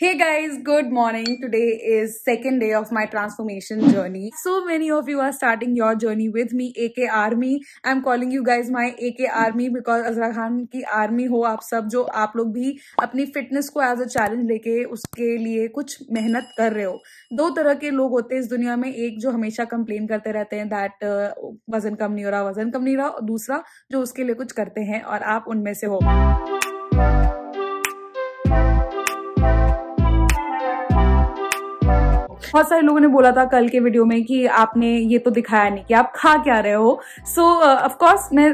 Hey guys, good morning. Today is second day of my transformation journey. So many of you are starting your journey with me, AK Army. I'm calling you guys my AK Army because Azra Khan की army हो आप सब जो आप लोग भी अपनी fitness को एज अ चैलेंज लेके उसके लिए कुछ मेहनत कर रहे हो दो तरह के लोग होते हैं इस दुनिया में एक जो हमेशा कंप्लेन करते रहते हैं दैट uh, वज़न कम नहीं हो रहा वज़न कम नहीं हो रहा दूसरा जो उसके लिए कुछ करते हैं और आप उनमें से हो बहुत सारे लोगों ने बोला था कल के वीडियो में कि आपने ये तो दिखाया नहीं कि आप खा क्या रहे हो। सो ऑफकोर्स uh, मैं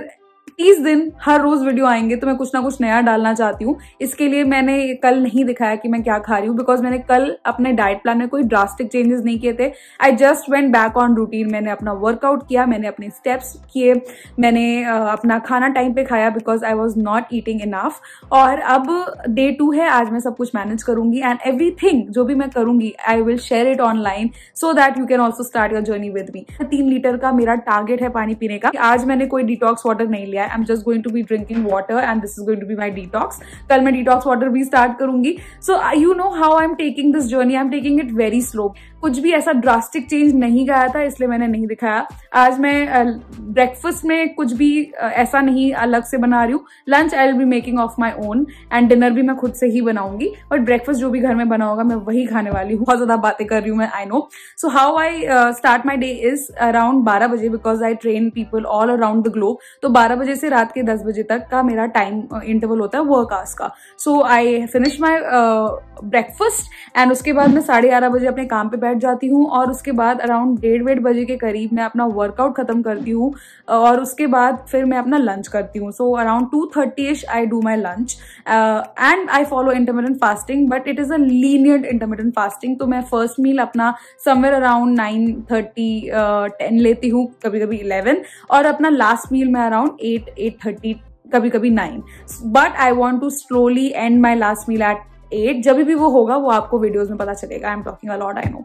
तीस दिन हर रोज वीडियो आएँगे तो मैं कुछ ना कुछ नया डालना चाहती हूँ। इसके लिए मैंने कल नहीं दिखाया कि मैं क्या खा रही हूँ बिकॉज़ मैंने कल अपने डाइट प्लान में कोई ड्रास्टिक चेंजेस नहीं किए थे। I just went back on routine मैंने अपना वर्कआउट किया, मैंने अपने स्टेप्स किए, मैंने अपना खाना टाइम पे खाया because I was not eating enough और अब डे टू है, आज मैं सब कुछ मैनेज करूँगी एंड एवरी जो भी मैं करूँगी I will share it online so that you can also start your journey with me तीन लीटर का मेरा टारगेट है पानी पीने का आज मैंने कोई डिटॉक्स वाटर नहीं लिया। I am just going to be drinking water and this is going to be my detox कल मैं डिटॉक्स वाटर भी स्टार्ट करूँगी. So you know how I am taking this journey I am taking it very slow कुछ भी ऐसा drastic change नहीं गया था, इसलिए मैंने नहीं दिखाया. आज मैं ब्रेकफास्ट में कुछ भी ऐसा नहीं अलग से बना रही हूँ. Lunch I will be making of my own and dinner भी मैं खुद से ही बनाऊँगी. बट ब्रेकफास्ट जो भी घर में बना होगा, मैं वही खाने वाली हूँ. बहुत ज़्यादा बातें कर रही हूँ मैं I know so how I start my day is around बारह बजे because I train people all around the globe तो बारह बजे से रात के दस बजे तक का मेरा टाइम इंटरवल होता है वर्क आवर्स का। So I finish my breakfast and उसके बाद मैं साढ़े ग्यारह बजे अपने काम पे बैठ जाती हूँ और उसके बाद अराउंड डेढ़ डेढ़ बजे के करीब मैं अपना वर्कआउट खत्म करती हूँ और उसके बाद फिर मैं अपना लंच करती हूँ। सो around two thirty ish I do my lunch and I follow intermittent fasting but it is a lenient intermittent fasting तो मैं फ़र्स्ट मील अपना somewhere around nine thirty ten लेती हूँ कभी कभी इलेवन और अपना लास्ट मील मैं around eight eight eight thirty कभी कभी nine but I want to slowly end my last meal eight eight जब भी वो होगा, वो आपको वीडियोज़ में पता चलेगा. I am talking a lot I know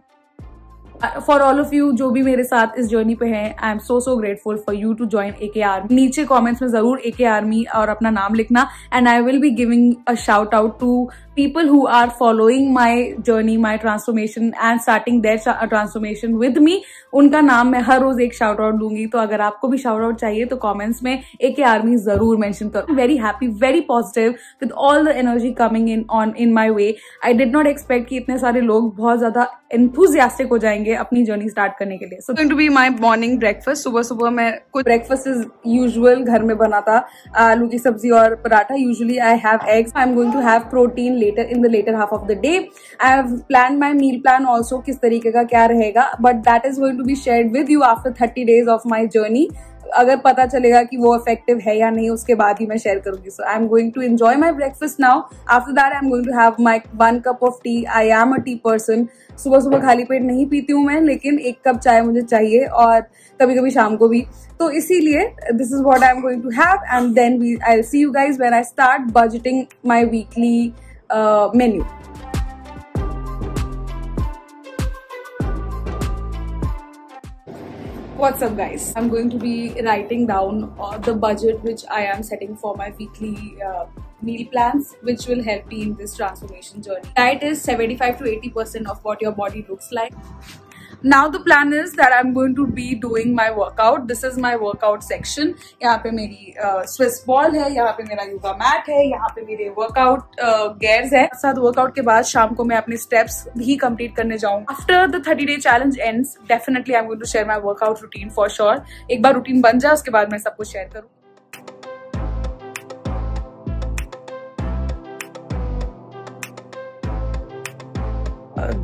for all of you जो भी मेरे साथ इस जर्नी पे हैं I am so so grateful for you to join A K army नीचे कॉमेंट्स में ज़रूर ए के आर्मी और अपना नाम लिखना. And I will be giving a shout out to people who are following my journey, my transformation and starting their transformation with me, उनका नाम मैं हर रोज एक शाउट आउट दूँगी। तो अगर आपको भी शाउट आउट चाहिए तो कमेंट्स में ए के आर्मी ज़रूर मेंशन करो। Very happy very positive with all the energy coming in on in my way I did not expect कि इतने सारे लोग बहुत ज़्यादा एंथुजियास्टिक हो जाएँगे अपनी जर्नी स्टार्ट करने के लिए। So going to be my morning breakfast सुबह सुबह मैं कुछ ब्रेकफास्ट इज़ यूजल घर में बना था आलू की सब्ज़ी और paratha. Usually I have eggs I am going to have protein later, in the later half of the day. I have planned my meal plan also, किस तरीके का क्या रहेगा, but that is going to be shared with you after 30 days of my journey. अगर पता चलेगा कि वो इफ़ेक्टिव है या नहीं, उसके बाद ही मैं शेयर करूँगी. So I am going to enjoy my breakfast now after that I am going to have my one cup of tea I am a tea person सुबह सुबह खाली पेट नहीं पीती हूँ मैं, लेकिन एक कप चाय मुझे चाहिए और कभी कभी शाम को भी. तो इसीलिए this is what I am going to have and then I see you guys when I start budgeting my weekly uh, menu. What's up guys? I'm going to be writing down uh, the budget which I am setting for my weekly uh, meal plans which will help me in this transformation journey. Diet is 75 to 80% of what your body looks like. Now the plan is that I'm going to be doing my workout. This is my workout section. यहाँ पे मेरी Swiss uh, ball है यहाँ पे मेरा yoga mat है यहाँ पे मेरे वर्कआउट गेयर्स है साथ वर्कआउट के बाद शाम को मैं अपने स्टेप्स भी कंप्लीट करने जाऊँ after the thirty day challenge and definitely I am going to share my workout routine for sure एक बार रूटीन बन जाए उसके बाद मैं सब कुछ शेयर करूँ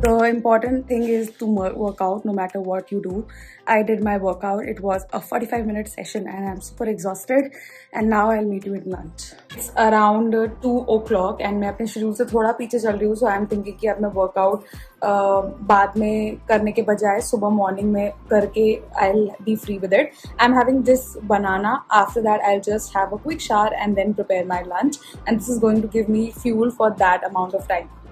the important thing is to work out no matter what you do. I did my workout. It was a 45 minute session and i'm super exhausted. And now i'll meet you at lunch. It's around 2 o'clock and मैं अपने schedule से थोड़ा पीछे चल रही हूँ सो I am thinking कि अब मैं वर्कआउट बाद में करने के बजाय सुबह मॉर्निंग में करके I will be free with it I am having this banana after that I just have a quick shower and then prepare my lunch and this is going to give me fuel for that amount of time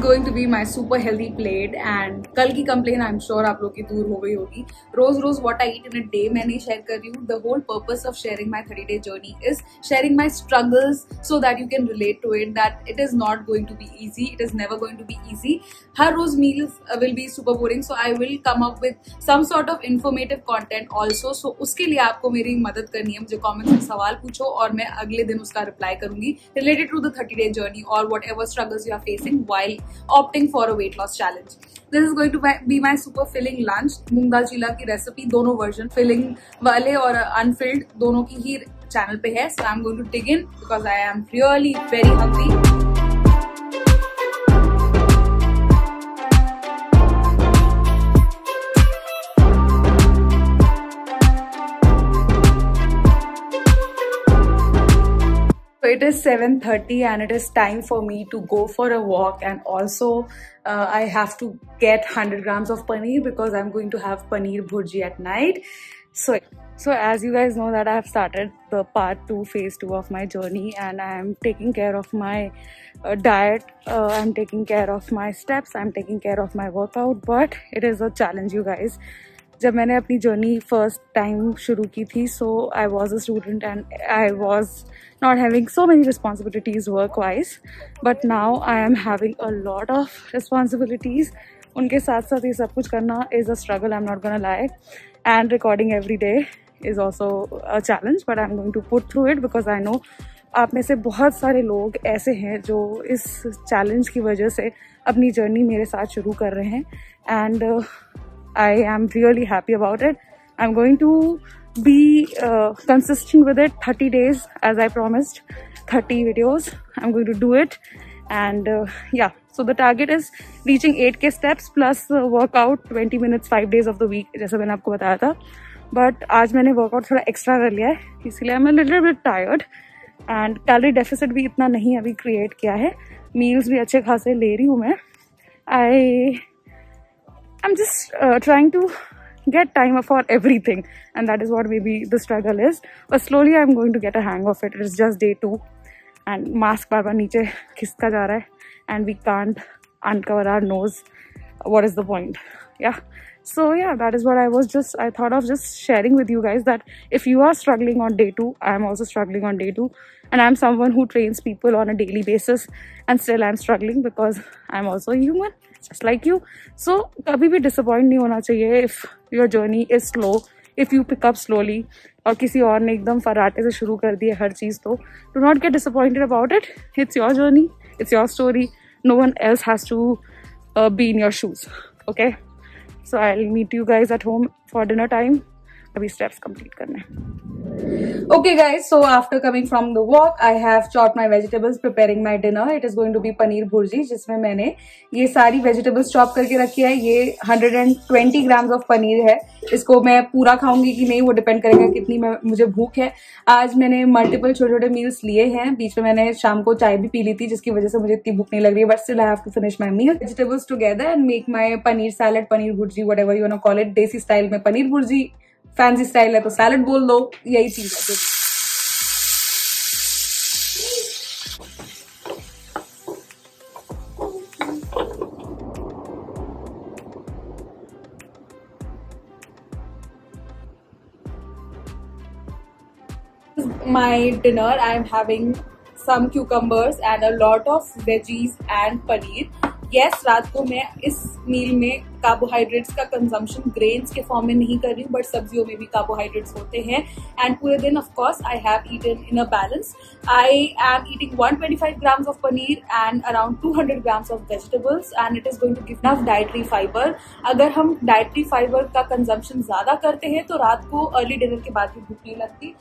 going to be my super healthy plate and कल की complain I am sure आप लोग की दूर हो गई होगी। रोज रोज what I eat in a day मैं नहीं शेयर कर रही हूँ। The whole purpose of sharing my thirty day journey is sharing my struggles so that you can relate to it that it is not going to be easy it is never going to be easy her rose meal will be super boring so I will come up with some sort of informative content also so उसके लिए आपको मेरी मदद करनी है। मुझे comments में सवाल पूछो और मैं अगले दिन उसका रिप्लाई करूँगी। Related to the thirty day journey और whatever struggles you are facing while opting for a weight loss challenge. This is going to be my super filling lunch मूंग दाल चीला की रेसिपी दोनों वर्जन फिलिंग वाले और Anfield दोनों की ही channel पे है. So I am going to dig in because I am really very hungry is 7.30 and it is time for me to go for a walk and also uh, I have to get 100 grams of paneer because I'm going to have paneer bhurji at night. So, so as you guys know that I have started the part 2 phase 2 of my journey and I am taking care of my uh, diet, uh, I'm taking care of my steps, I'm taking care of my workout but it is a challenge you guys जब मैंने अपनी journey first time शुरू की थी so I was a student and I was not having so many responsibilities work wise but now I am having a lot of responsibilities उनके साथ साथ ये सब कुछ करना is a struggle I am not gonna like and recording every day is also a challenge but I am going to put through it because I know आप में से बहुत सारे लोग ऐसे हैं जो इस चैलेंज की वजह से अपनी जर्नी मेरे साथ शुरू कर रहे हैं. And I am really happy about it. I'm going to be uh, consistent with it 30 days as I promised 30 videos I'm going to do it and uh, yeah so the target is reaching 8k steps plus uh, workout 20 minutes 5 days of the week जैसा मैंने आपको बताया था but आज मैंने workout थोड़ा extra कर लिया है इसीलिए मैं little bit tired and calorie deficit भी इतना नहीं अभी क्रिएट किया है मील्स भी अच्छे खासे ले रही हूँ मैं आई I'm just uh, trying to get time for everything. And that is what maybe the struggle is. But slowly I'm going to get a hang of it. It is just day two. And mask bar niche khiska ja raha hai and we can't uncover our nose. What is the point? Yeah so yeah that is what i was just i thought of just sharing with you guys that if you are struggling on day two i am also struggling on day two and i'm someone who trains people on a daily basis and still i'm struggling because i'm also human just like you so kabhi bhi disappoint nahi hona chahiye if your journey is slow if you pick up slowly और किसी और ने एकदम फराटे से शुरू कर दिया हर चीज़ तो do not get disappointed about it it's your journey it's your story no one else has to be in your shoes okay So I'll meet you guys at home for dinner time. अभी steps complete करने Okay guys, so after coming from the walk, I have chopped my vegetables, preparing my dinner. It is going to be paneer जिसमें मैंने ये सारी vegetables chop करके रखी है। ये 120 grams of पनीर है। इसको मैं पूरा खाऊँगी कि नहीं वो डिपेंड करेगा कितनी मैं मुझे भूख है। आज मैंने मल्टीपल छोटे छोटे मील्स लिए हैं। बीच में मैंने शाम को चाय भी पी ली थी जिसकी वजह से मुझे इतनी भूख नहीं लग रही है but still I have to finish my meal vegetables together and make my paneer salad paneer bhurji whatever you know call it desi style में पनीर भुर्जी फैंसी स्टाइल है तो सैलड बोल दो यही चीज़ है my dinner i am having some cucumbers and a lot of veggies and paneer yes रात को मैं इस मील में कार्बोहाइड्रेट्स का कंजम्पशन ग्रेन्स के फॉर्म में नहीं कर रही हूँ बट सब्जियों में भी कार्बोहाइड्रेट्स होते हैं। एंड पूरे दिन of course I have eaten in a balance I am eating 125 grams of paneer and around 200 grams of vegetables and it is going to give enough dietary fibre अगर हम dietary fibre का consumption ज़्यादा करते हैं तो रात को early dinner के बाद भी भूख नहीं लगती।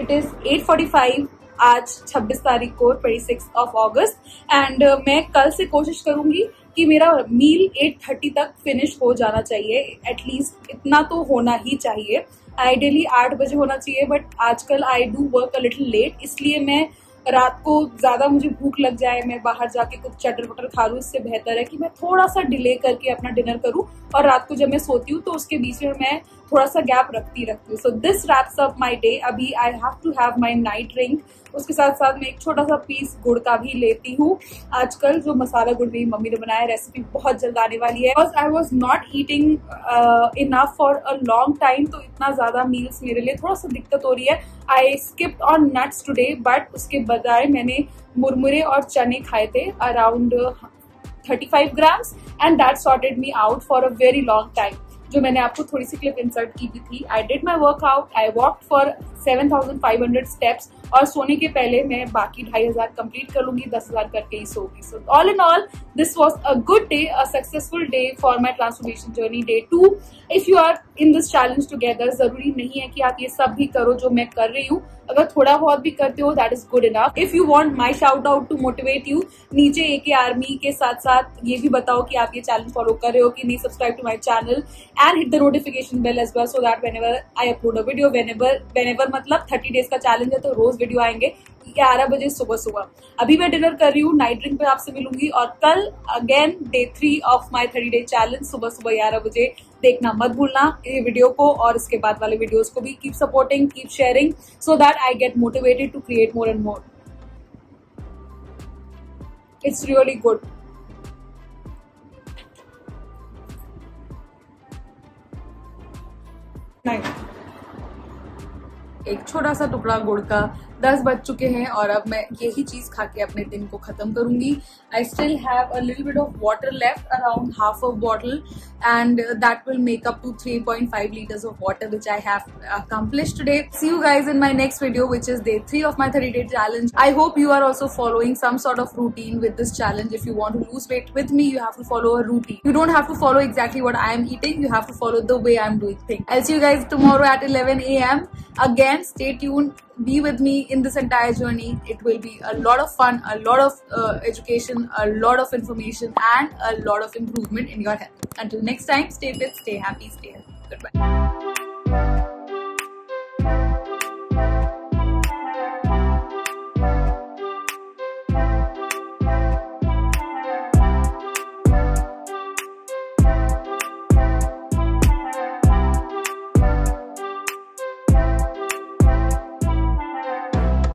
It is eight forty five आज 26 तारीख को 26 ऑफ़ अगस्त एंड मैं कल से कोशिश करूँगी कि मेरा मील 8:30 तक फिनिश हो जाना चाहिए। एटलीस्ट इतना तो होना ही चाहिए। आइडियली आठ बजे होना चाहिए बट आजकल I do work a little late इसलिए मैं रात को ज़्यादा मुझे भूख लग जाए, मैं बाहर जाके कुछ चटर वटर खा लू, इससे बेहतर है कि मैं थोड़ा सा डिले करके अपना डिनर करूँ। और रात को जब मैं सोती हूँ तो उसके बीच में मैं थोड़ा सा गैप रखती रखती हूँ। So this wraps up my day अभी I have to have my night drink उसके साथ साथ मैं एक छोटा सा पीस गुड़ का भी लेती हूँ। आजकल जो मसाला गुड़ मेरी मम्मी ने बनाया रेसिपी बहुत जल्द आने वाली है। Because I was not eating enough for a long time तो इतना ज़्यादा मील्स मेरे लिए थोड़ा सा दिक्कत हो रही है। I skipped on nuts today but उसके बजाय मैंने मुरमुरे और चने खाए थे around 35 grams and that sorted me out for a very long time जो मैंने आपको थोड़ी सी क्लिप इंसर्ट की थी. I did my workout I walk for seven thousand five hundred steps और सोने के पहले मैं बाकी ढाई हज़ार कंप्लीट कर लूँगी, दस हज़ार करके ही सोगी so all in all this was a good day a successful day for my transformation journey day two if you are in this challenge together ज़रूरी नहीं है कि आप ये सब भी करो जो मैं कर रही हूँ। अगर थोड़ा बहुत भी करते हो that is good enough if you want my shout out to motivate you नीचे ए के आर्मी के साथ साथ ये भी बताओ कि आप ये चैलेंज फॉलो कर रहे हो कि नहीं subscribe to my channel and hit the notification bell as well so that whenever I upload a video whenever whenever मतलब थर्टी डेज़ का चैलेंज है तो रोज वीडियो आएँगे। ग्यारह बजे सुबह सुबह। अभी मैं डिनर कर रही हूँ नाइट ड्रिंक पे आपसे मिलूँगी और कल again day three of my thirty day challenge सुबह सुबह ग्यारह बजे। देखना मत भूलना ये वीडियो को और इसके बाद वाले वीडियोस को भी। Keep supporting keep sharing so that I get motivated to create more and more it's really good एक छोटा सा टुकड़ा गुड़ का दस बज चुके हैं और अब मैं यही चीज़ खा के अपने दिन को खत्म करूँगी। I still have a little bit of water left around half a bottle and that will make up to 3.5 point five litres of water which I have accomplish today see you guys in my next video which is day three of my thirty day challenge I hope you are also following some sort of routine with this challenge if you want to lose weight with me you have to follow a routine you don't have to follow exactly what I am eating you have to follow the way I am doing thing L see you guys tomorrow at eleven A M again stay tune be with me in this entire journey. It will be a lot of fun, a lot of uh, education, a lot of information, and a lot of improvement in your health. Until next time, stay fit, stay happy, stay healthy. Goodbye.